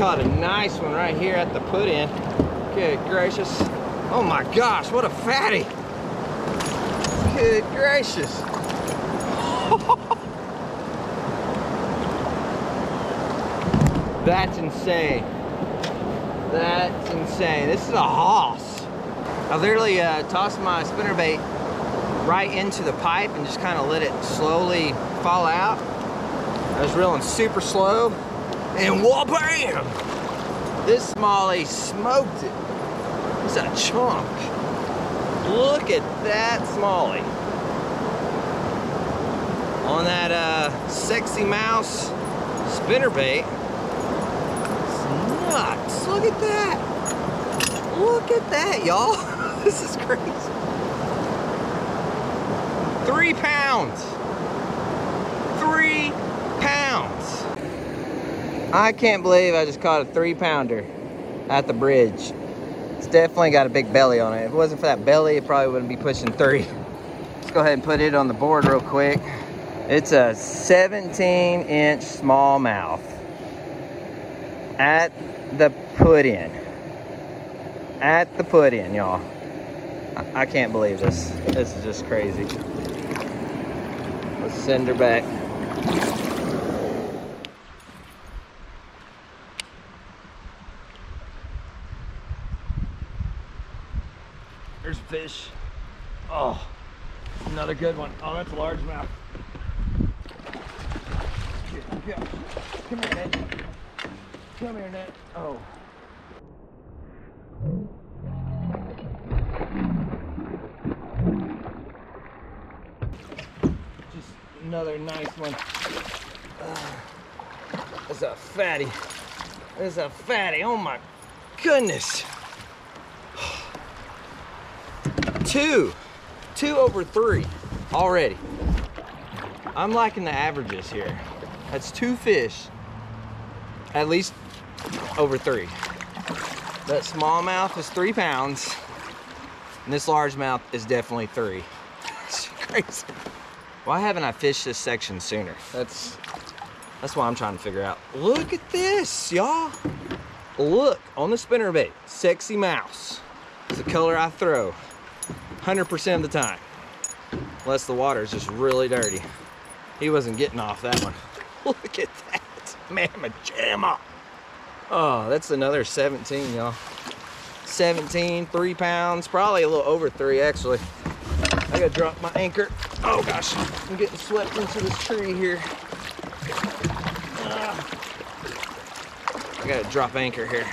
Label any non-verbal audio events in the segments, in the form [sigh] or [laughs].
caught a nice one right here at the put in. Good gracious. Oh my gosh, what a fatty. Good gracious. [laughs] That's insane. That's insane. This is a hoss. I literally uh, tossed my spinnerbait right into the pipe and just kind of let it slowly fall out. I was reeling super slow and wha-bam! This smallie smoked it. It's a chunk. Look at that Smallie. On that uh, sexy mouse spinnerbait. It's nuts. Look at that. Look at that, y'all. [laughs] this is crazy. Three pounds. Three pounds. I can't believe I just caught a three pounder at the bridge. It's definitely got a big belly on it. If it wasn't for that belly, it probably wouldn't be pushing three. Let's go ahead and put it on the board real quick. It's a 17 inch smallmouth at the put in. At the put in, y'all. I can't believe this. This is just crazy. Let's send her back. There's fish. Oh, another good one. Oh, that's a largemouth. Come here, Ned. Come here, Ned. Oh. Just another nice one. Uh, that's a fatty. That's a fatty. Oh my goodness. Two. Two over three already. I'm liking the averages here. That's two fish, at least over three. That smallmouth is three pounds, and this largemouth is definitely three. [laughs] It's crazy. Why haven't I fished this section sooner? That's that's what I'm trying to figure out. Look at this, y'all. Look on the spinnerbait, sexy mouse. It's the color I throw 100% of the time. Unless the water is just really dirty. He wasn't getting off that one. [laughs] Look at that, mamma jamma. Oh, that's another 17, y'all. 17, three pounds, probably a little over three actually. I gotta drop my anchor. Oh gosh, I'm getting swept into this tree here. Ah. I gotta drop anchor here.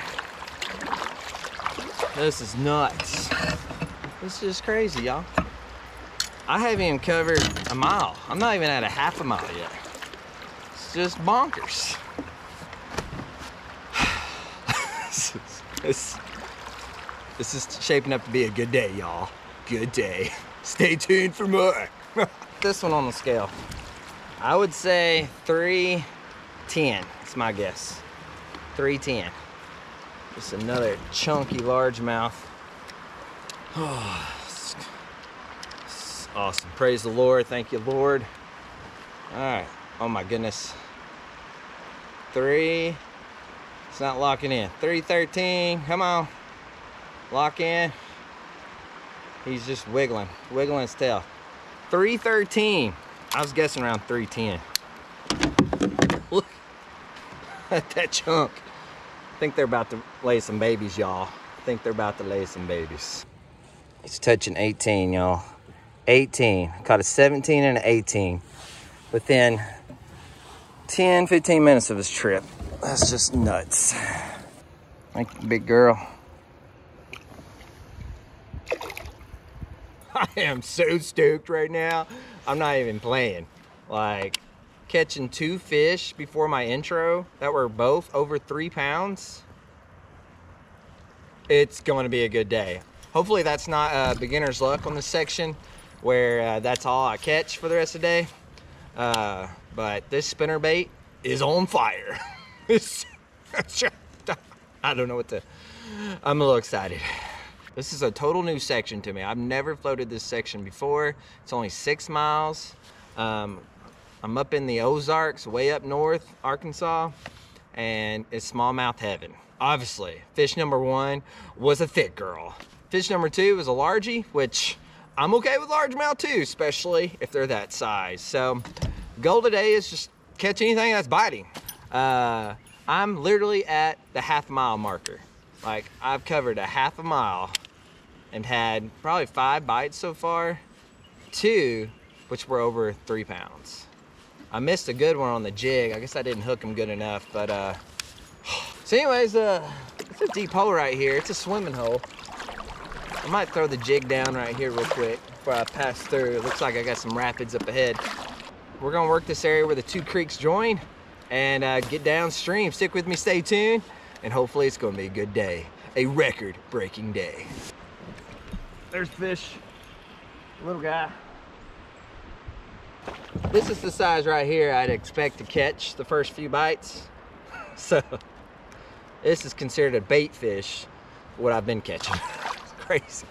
This is nuts. This is crazy, y'all. I haven't even covered a mile. I'm not even at a half a mile yet. It's just bonkers. [sighs] this, is, this, this is shaping up to be a good day, y'all. Good day. Stay tuned for more. [laughs] this one on the scale. I would say 310. It's my guess. 310. Just another chunky largemouth. Oh, [sighs] awesome. Praise the Lord. Thank you, Lord. All right. Oh my goodness. Three. It's not locking in. 313. Come on. Lock in. He's just wiggling, wiggling his tail. 313. I was guessing around 310. [laughs] Look at that chunk. I think they're about to lay some babies, y'all. I think they're about to lay some babies. He's touching 18, y'all. 18. Caught a 17 and an 18 within 10, 15 minutes of his trip. That's just nuts. Thank you, big girl. [laughs] I am so stoked right now. I'm not even playing. Like, catching two fish before my intro that were both over three pounds. It's going to be a good day. Hopefully that's not uh, beginner's luck on this section where uh, that's all I catch for the rest of the day. Uh, but this spinner bait is on fire. [laughs] [laughs] I don't know what to, I'm a little excited. This is a total new section to me. I've never floated this section before. It's only six miles. Um, I'm up in the Ozarks, way up north, Arkansas, and it's smallmouth heaven. Obviously, fish number one was a thick girl. Fish number two is a largie, which I'm okay with largemouth too, especially if they're that size. So goal today is just catch anything that's biting. Uh, I'm literally at the half mile marker. Like I've covered a half a mile and had probably five bites so far, two which were over three pounds. I missed a good one on the jig. I guess I didn't hook him good enough, but uh, [sighs] so anyways, uh, it's a deep hole right here. It's a swimming hole. I might throw the jig down right here real quick before I pass through. It looks like I got some rapids up ahead. We're gonna work this area where the two creeks join and uh, get downstream. Stick with me, stay tuned, and hopefully it's gonna be a good day. A record-breaking day. There's fish, little guy. This is the size right here I'd expect to catch the first few bites. [laughs] So this is considered a bait fish, what I've been catching. [laughs] crazy.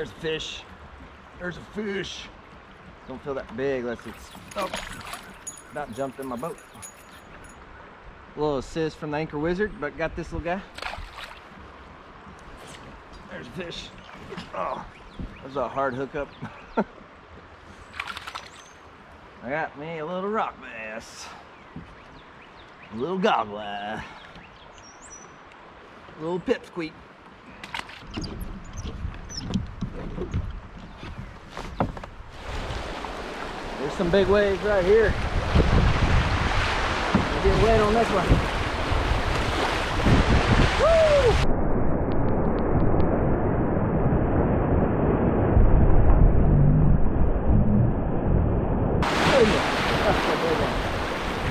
There's a fish. There's a fish. Don't feel that big unless it's oh, about jumped in my boat. A little assist from the anchor wizard, but got this little guy. There's a fish. Oh, that was a hard hookup. [laughs] I got me a little rock bass. A little goggle eye. A little pipsqueak. Some big waves right here. Get wet on this one. Woo! [laughs]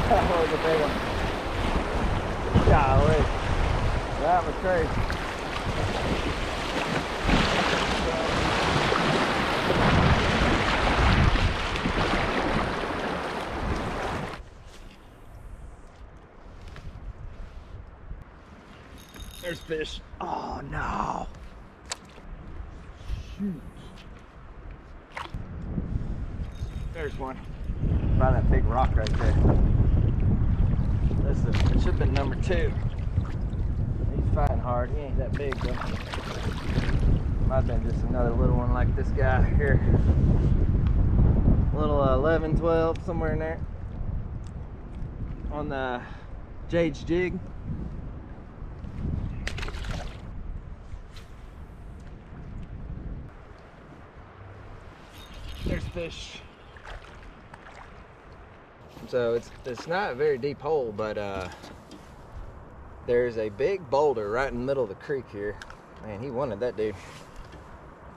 That was a big one. Golly. That was crazy. There's fish. Oh no. Shoot. There's one. By that big rock right there. Is, it should have been number two. He's fighting hard. He ain't that big though. Might have been just another little one like this guy here. Little uh, 11, 12, somewhere in there. On the Jade's jig. There's fish. So it's it's not a very deep hole, but uh, there's a big boulder right in the middle of the creek here. Man, he wanted that dude.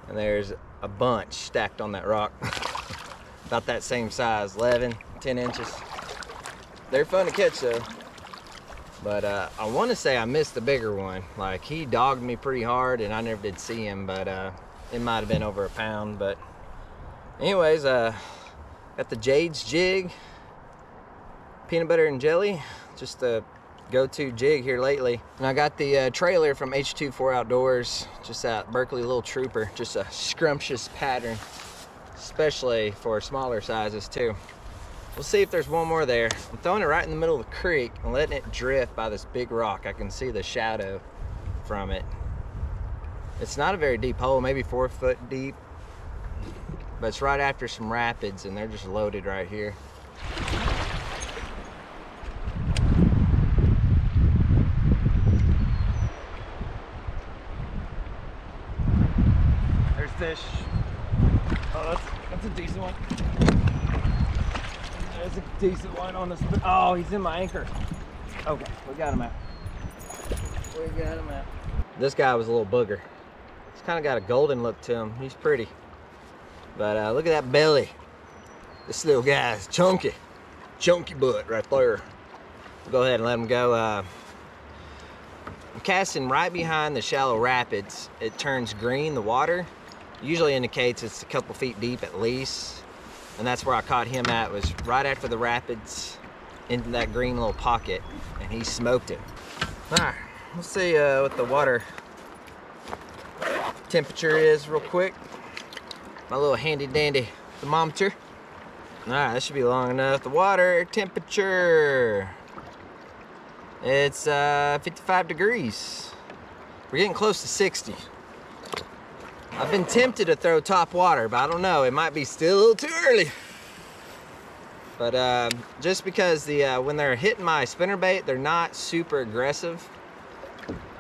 And there's a bunch stacked on that rock. [laughs] About that same size, 11, 10 inches. They're fun to catch though. But uh, I want to say I missed the bigger one. Like he dogged me pretty hard and I never did see him, but uh, it might have been over a pound. But anyways, uh, got the Jade's jig, peanut butter and jelly, just the go-to jig here lately. And I got the uh, trailer from H24 Outdoors, just that Berkley Little Trooper, just a scrumptious pattern, especially for smaller sizes too. We'll see if there's one more there. I'm throwing it right in the middle of the creek and letting it drift by this big rock. I can see the shadow from it. It's not a very deep hole, maybe four foot deep, but it's right after some rapids and they're just loaded right here. There's fish. Oh, that's, that's a decent one. There's a decent one on the sp- Oh, he's in my anchor. Okay, we got him out. We got him out. This guy was a little booger. He's kind of got a golden look to him. He's pretty. But uh, look at that belly. This little guy's chunky. chunky butt right there. Go ahead and let him go. Uh, I'm casting right behind the shallow rapids. It turns green, the water. Usually indicates it's a couple feet deep at least. And that's where I caught him at, was right after the rapids into that green little pocket. And he smoked it. All right, let's see uh, what the water temperature is real quick. My little handy dandy thermometer. All right, that should be long enough. The water temperature. It's uh, 55 degrees. We're getting close to 60. I've been tempted to throw top water, but I don't know. It might be still a little too early. But uh, just because the uh, when they're hitting my spinner bait, they're not super aggressive.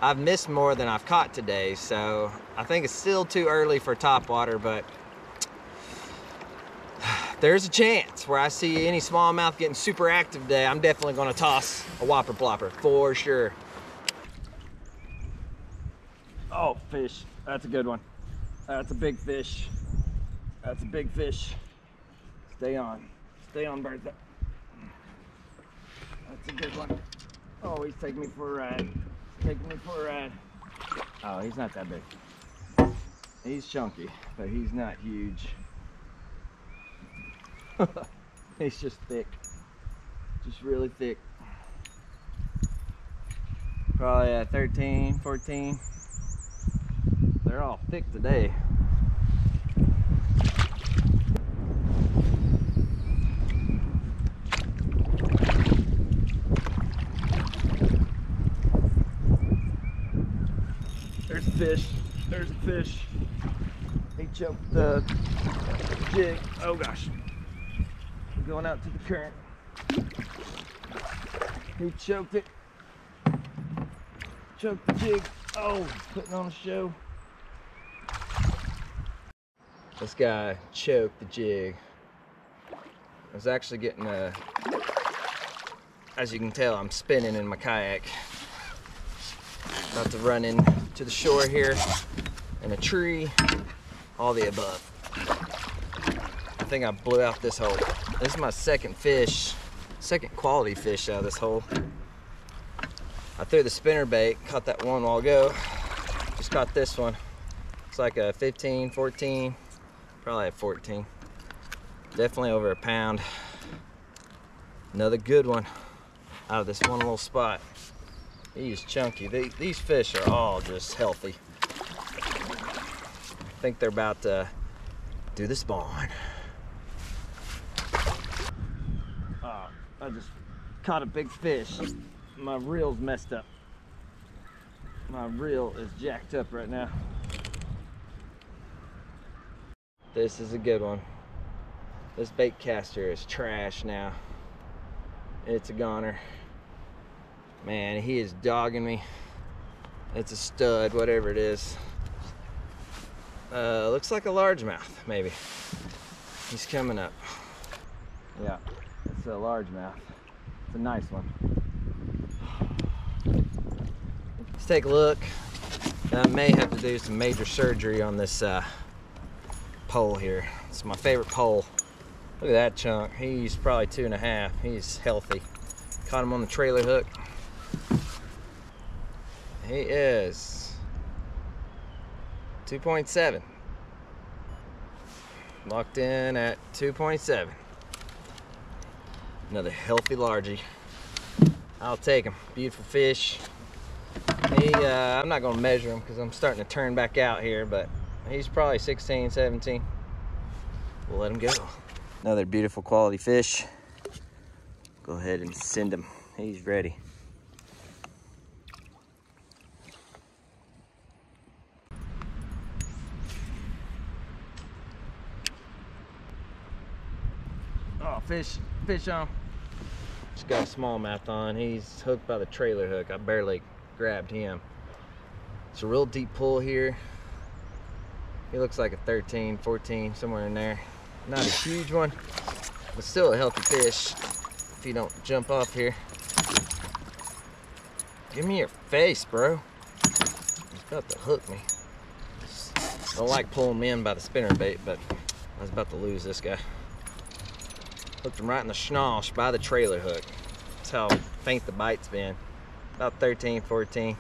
I've missed more than I've caught today, so I think it's still too early for top water, but there's a chance where I see any smallmouth getting super active today, I'm definitely gonna toss a whopper plopper for sure. Oh, fish. That's a good one. That's a big fish. That's a big fish. Stay on. Stay on, Bertha. That's a good one. Oh, he's taking me for a ride. He's taking me for a ride. Oh, he's not that big. He's chunky, but he's not huge. [laughs] he's just thick. Just really thick. Probably at 13, 14. They're all thick today. There's a fish. There's a fish. He choked the jig. Oh gosh. Going out to the current. He choked it. Choked the jig. Oh, putting on a show. This guy choked the jig. I was actually getting a, as you can tell, I'm spinning in my kayak. About to run into the shore here in a tree, all the above. I think I blew out this hole. This is my second fish, second quality fish out of this hole. I threw the spinner bait, caught that one while ago. Just caught this one. It's like a 15, 14, probably a 14. Definitely over a pound. Another good one out of this one little spot. He's chunky. They, these fish are all just healthy. I think they're about to do the spawn. Oh, I just caught a big fish. My reel's messed up. My reel is jacked up right now. This is a good one. This bait caster is trash now. It's a goner. Man, he is dogging me. It's a stud, whatever it is. Uh, looks like a largemouth, maybe. He's coming up. Yeah, it's a largemouth. It's a nice one. Let's take a look. I may have to do some major surgery on this uh, pole here. It's my favorite pole. Look at that chunk. He's probably two and a half. He's healthy. Caught him on the trailer hook. He is 2.7. Locked in at 2.7. Another healthy largie. I'll take him. Beautiful fish. He, uh, I'm not going to measure him because I'm starting to turn back out here, but he's probably 16, 17. We'll let him go. Another beautiful quality fish. Go ahead and send him. He's ready. Oh, fish, fish on. Got a smallmouth on. He's hooked by the trailer hook. I barely grabbed him. It's a real deep pull here. He looks like a 13, 14, somewhere in there. Not a huge one, but still a healthy fish if you don't jump off here. Give me your face, bro. He's about to hook me. I Don't like pulling me in by the spinner bait, but I was about to lose this guy. Hooked him right in the schnosh by the trailer hook. That's how faint the bite's been. About 13, 14.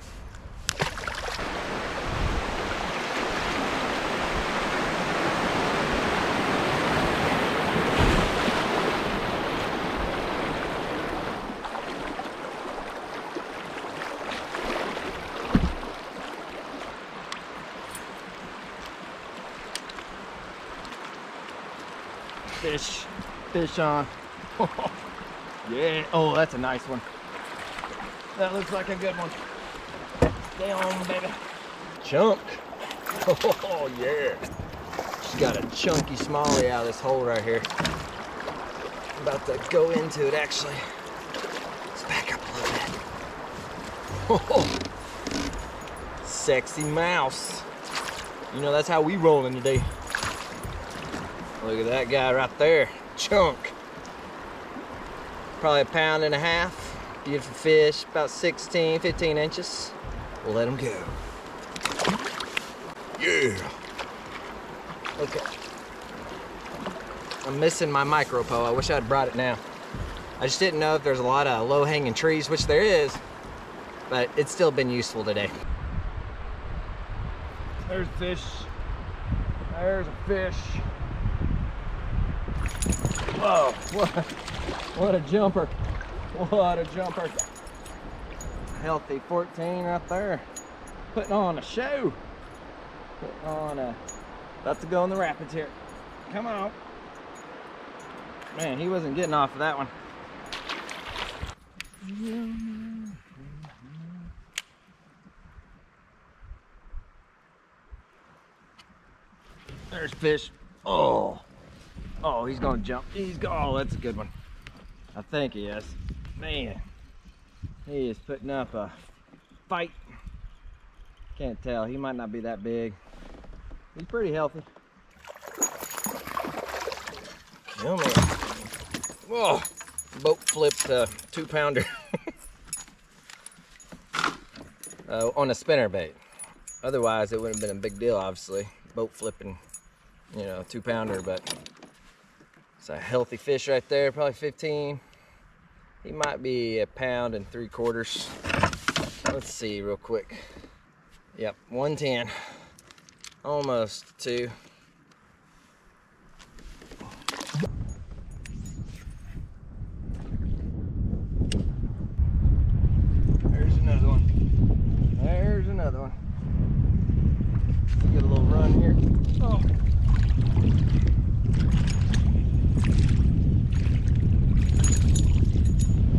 Fish, fish on. [laughs] yeah, oh, that's a nice one. That looks like a good one. Stay on, baby. Chunk. [laughs] Oh, yeah. She's got a chunky smallie out of this hole right here. I'm about to go into it, actually. Let's back up a little bit. Oh, [laughs] sexy mouse. You know, that's how we rolling today. Look at that guy right there. Chunk. Probably a pound and a half. Beautiful fish, about 16, 15 inches. We'll let him go. Yeah. Okay. I'm missing my micro pole. I wish I'd brought it now. I just didn't know if there's a lot of low-hanging trees, which there is, but it's still been useful today. There's fish. There's a fish. Whoa, what, what a jumper. What a jumper. Healthy 14 right there. Putting on a show. Putting on a, about to go in the rapids here. Come on. Man, he wasn't getting off of that one. There's fish. Oh. Oh, he's gonna jump. He's go. Oh, that's a good one. I think he is. Man, he is putting up a fight. Can't tell. He might not be that big. He's pretty healthy. Come on. Whoa. Boat flipped a two pounder. [laughs] uh, on a spinner bait. Otherwise, it wouldn't have been a big deal, obviously. Boat flipping, you know, two pounder, but it's a healthy fish right there, probably 15. He might be a pound and three quarters. Let's see real quick. Yep, 110. Almost two. There's another one. There's another one. Get a little run here. Oh.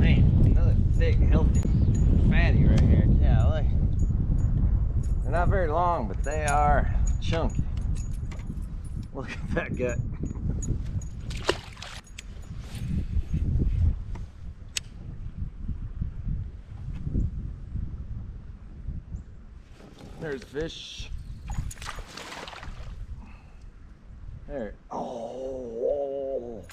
Man, another fatty right here. Yeah, like, they're not very long, but they are chunky. Look at that gut. There's fish. There. Oh.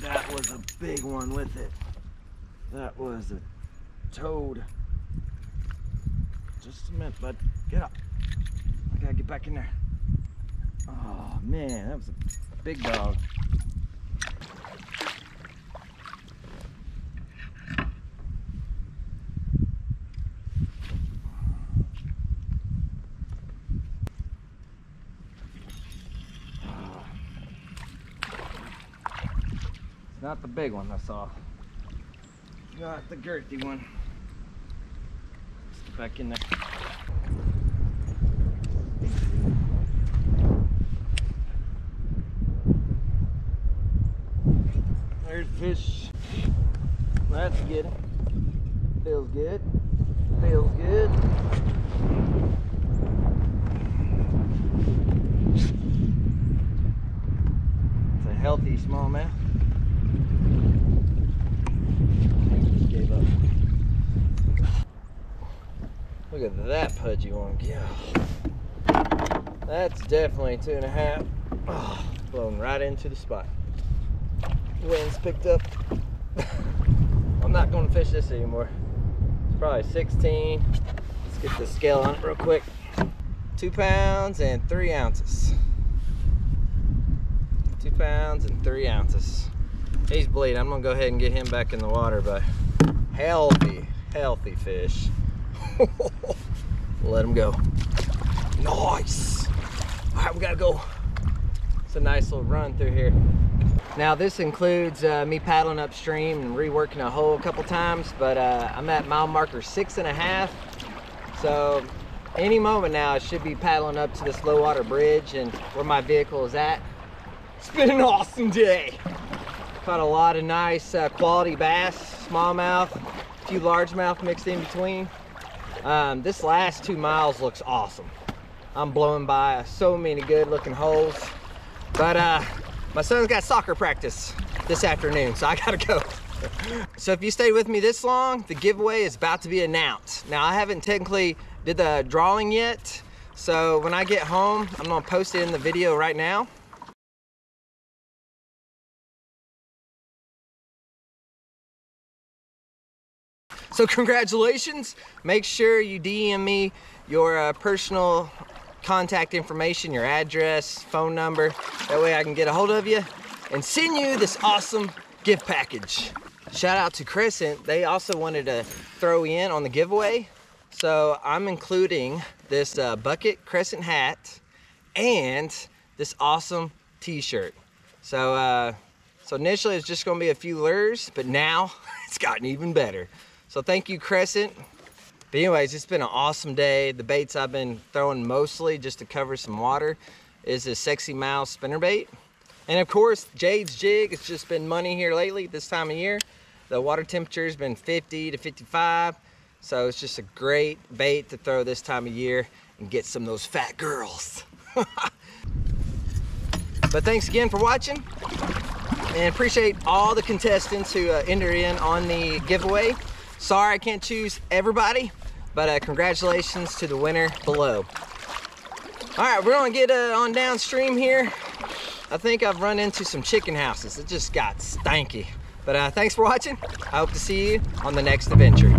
That was a big one with it. That was a toad. Just a minute, bud. Get up. I gotta get back in there. Oh man, that was a big dog. Not the big one I saw. Not the girthy one. Let's get back in there. There's fish. That's good. Feels good. Feels good. It's a healthy smallmouth. I think he just gave up. Look at that pudgy one. Yeah. That's definitely two and a half. [sighs] Oh, blown right into the spot. Wind's picked up. [laughs] I'm not going to fish this anymore. It's probably 16. Let's get the scale on it real quick. Two pounds and three ounces. two pounds and three ounces. He's bleeding. I'm gonna go ahead and get him back in the water, but healthy, healthy fish. [laughs] Let him go. Nice. All right, we gotta go. It's a nice little run through here. Now this includes uh, me paddling upstream and reworking a hole a couple times, but uh, I'm at mile marker six and a half. So any moment now, I should be paddling up to this low water bridge and where my vehicle is at. It's been an awesome day. Caught a lot of nice uh, quality bass, smallmouth, a few largemouth mixed in between. Um, this last two miles looks awesome. I'm blowing by so many good looking holes. But uh, my son's got soccer practice this afternoon, so I gotta go. [laughs] so if you stayed with me this long, the giveaway is about to be announced. Now I haven't technically did the drawing yet, so when I get home, I'm gonna post it in the video right now. So congratulations. Make sure you DM me your uh, personal contact information, your address, phone number. That way I can get a hold of you and send you this awesome gift package. Shout out to Crescent. They also wanted to throw in on the giveaway. So I'm including this uh, bucket crescent hat and this awesome t-shirt. So, uh, so initially it's just gonna be a few lures, but now [laughs] it's gotten even better. So thank you, Crescent. But anyways, it's been an awesome day. The baits I've been throwing mostly just to cover some water is a Sexy Mouse spinnerbait. And of course, Jade's Jig, it's just been money here lately this time of year. The water temperature has been 50 to 55. So it's just a great bait to throw this time of year and get some of those fat girls. [laughs] but thanks again for watching and appreciate all the contestants who uh, entered in on the giveaway. Sorry I can't choose everybody, but uh, congratulations to the winner below. All right, we're gonna get uh, on downstream here. I think I've run into some chicken houses. It just got stanky. But uh, thanks for watching. I hope to see you on the next adventure.